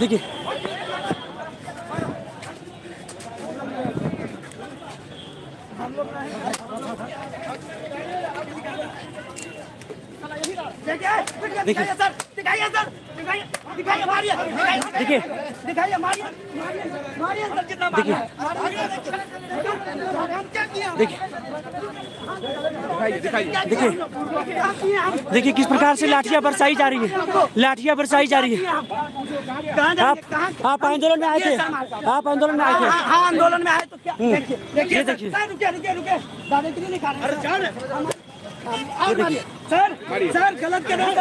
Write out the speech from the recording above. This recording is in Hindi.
देखिए। देखिए। सर दिखाइए सर दिखाइए दिखाइए देखिए। दिखाइए मारिए मारिए सर कितना। मारिए देखिए। देखिए देखिए किस प्रकार से लाठियाँ बरसाई जा रही है। लाठियाँ बरसाई जा रही है। आप आप आंदोलन में आए थे? आप आंदोलन में आए थे? हाँ हाँ, आंदोलन में आए तो क्या? देखिए देखिए सर, सर रुके रुके रुके दादागिरी नहीं खा रहे अरे जान। और मारिए सर सर गलत कर रहे हैं।